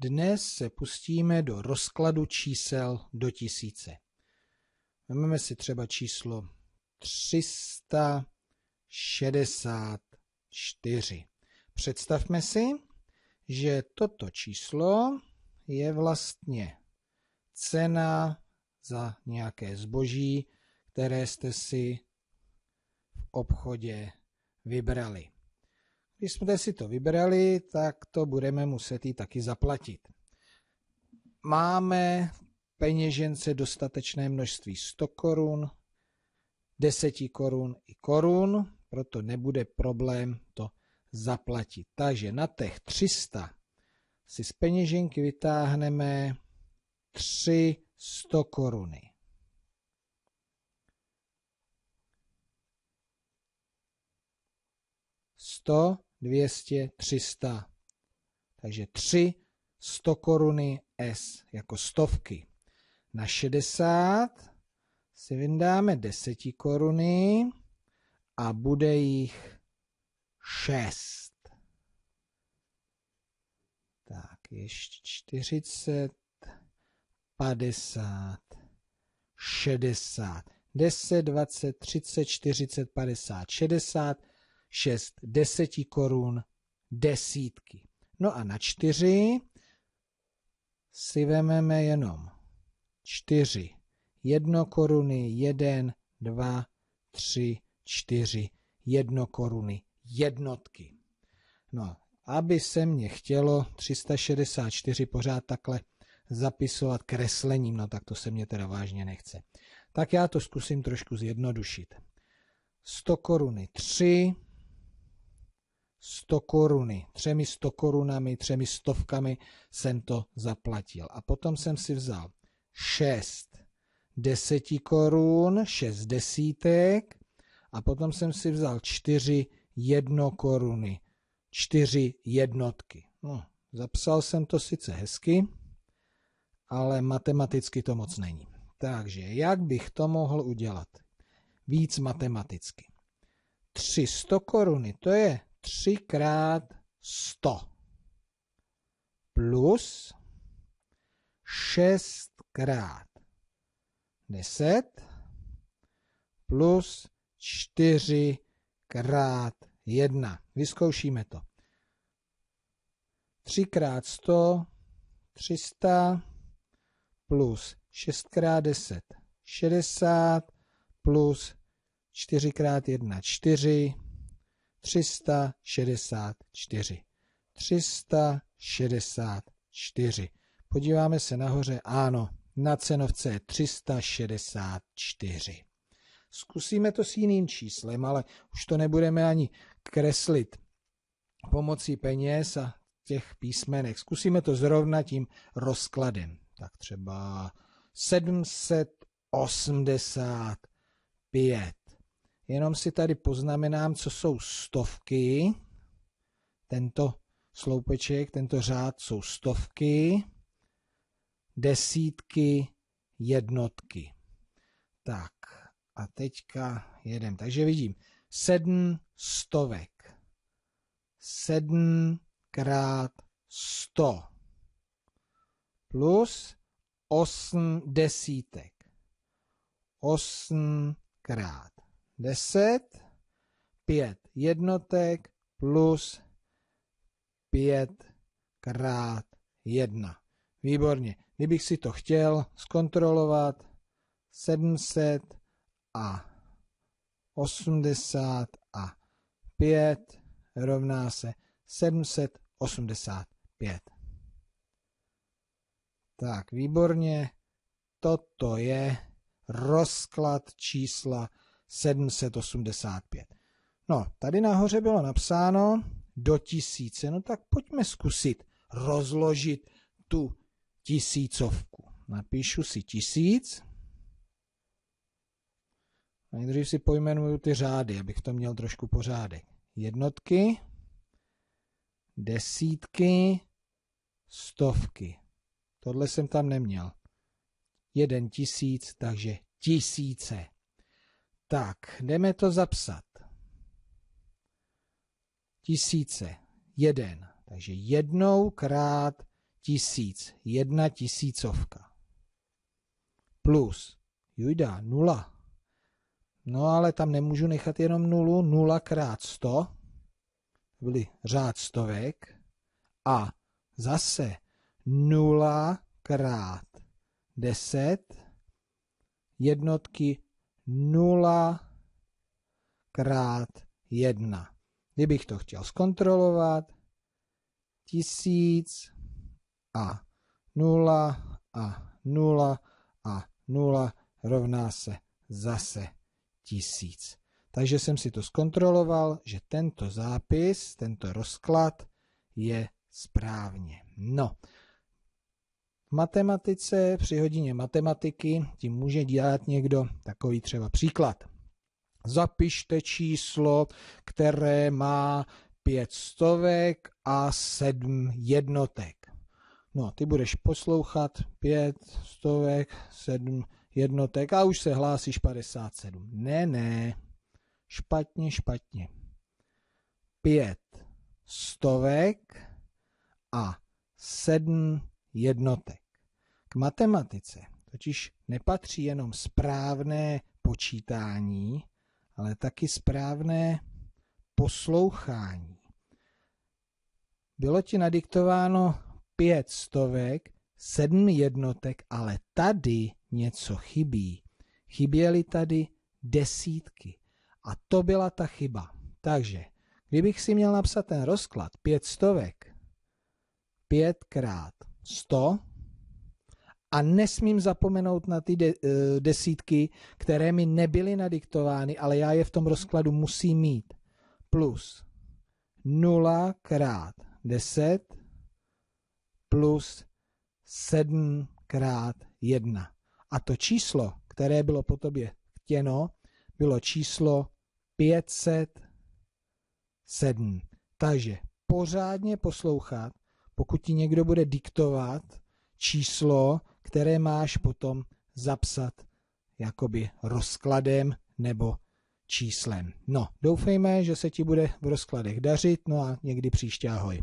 Dnes se pustíme do rozkladu čísel do tisíce. Vezmeme si třeba číslo 364. Představme si, že toto číslo je vlastně cena za nějaké zboží, které jste si v obchodě vybrali. Když jsme si to vybrali, tak to budeme muset i taky zaplatit. Máme peněžence dostatečné množství 100 korun, 10 korun i korun, proto nebude problém to zaplatit. Takže na těch 300 si z peněženky vytáhneme 3 100 koruny. Sto, dvěstě, třista. Takže tři 100 koruny S jako stovky. Na 60 si vyndáme 10 koruny a bude jich 6. Tak, ještě 40, 50, 60, 10, 20, 30, 40, 50, 60, 6 deseti korun, desítky. No a na čtyři si vememe jenom čtyři jedno koruny, jeden, dva, tři, čtyři, jedno koruny, jednotky. No, aby se mně chtělo 364 pořád takhle zapisovat kreslením, no tak to se mě teda vážně nechce. Tak já to zkusím trošku zjednodušit. 100 koruny 3, 100 koruny, třemi 100 korunami, třemi stovkami jsem to zaplatil. A potom jsem si vzal 6 deseti korun, 6 desítek a potom jsem si vzal 4 jedno koruny, 4 jednotky. No, zapsal jsem to sice hezky, ale matematicky to moc není. Takže jak bych to mohl udělat? Víc matematicky. 300 koruny, to je 3 krát 100 plus 6 krát 10 plus 4 krát 1. Vyzkoušíme to. 3 krát 100, 300 plus 6 krát 10, 60 plus 4 krát 1, 4, 364. 364. Podíváme se nahoře, ano, na cenovce je 364. Zkusíme to s jiným číslem, ale už to nebudeme ani kreslit pomocí peněz a těch písmenek. Zkusíme to zrovna tím rozkladem. Tak třeba 785. Jenom si tady poznamenám, co jsou stovky. Tento sloupeček, tento řád jsou stovky, desítky, jednotky. Tak a teďka jedem. Takže vidím sedm stovek. Sedm krát sto plus osm desítek. Osm krát 10, 5 jednotek plus 5 krát 1. Výborně. Kdybych si to chtěl zkontrolovat, 700 a 80 a 5 rovná se 785. Tak, výborně. Toto je rozklad čísla 785. No, tady nahoře bylo napsáno do tisíce, no tak pojďme zkusit rozložit tu tisícovku. Napíšu si tisíc. Nejdřív si pojmenuju ty řády, abych to měl trošku pořádek. Jednotky, desítky, stovky. Tohle jsem tam neměl. Jeden tisíc, takže tisíce. Tak, jdeme to zapsat. Tisíce. Jeden. Takže jednou krát tisíc, jedna tisícovka. Plus, jujda, nula. No ale tam nemůžu nechat jenom nulu, nula krát sto, byly řád stovek, a zase nula krát deset, jednotky nula krát jedna. Kdybych to chtěl zkontrolovat, tisíc a nula a nula a nula rovná se zase tisíc. Takže jsem si to zkontroloval, že tento zápis, tento rozklad je správně. No, v matematice, při hodině matematiky, tím může dělat někdo takový třeba příklad. Zapište číslo, které má pět stovek a sedm jednotek. No, ty budeš poslouchat pět stovek, sedm jednotek a už se hlásíš 57. Ne, ne, špatně, špatně. Pět stovek a sedm jednotek. K matematice totiž nepatří jenom správné počítání, ale taky správné poslouchání. Bylo ti nadiktováno pět stovek, sedm jednotek, ale tady něco chybí. Chyběly tady desítky. A to byla ta chyba. Takže, kdybych si měl napsat ten rozklad pět stovek, pět krát sto, a nesmím zapomenout na ty de, uh, desítky, které mi nebyly nadiktovány, ale já je v tom rozkladu musím mít. Plus 0 krát 10 plus 7 krát 1. A to číslo, které bylo po tobě chtěno, bylo číslo 507. Takže pořádně poslouchat, pokud ti někdo bude diktovat číslo, které máš potom zapsat jakoby rozkladem nebo číslem. No, doufejme, že se ti bude v rozkladech dařit, no a někdy příště ahoj.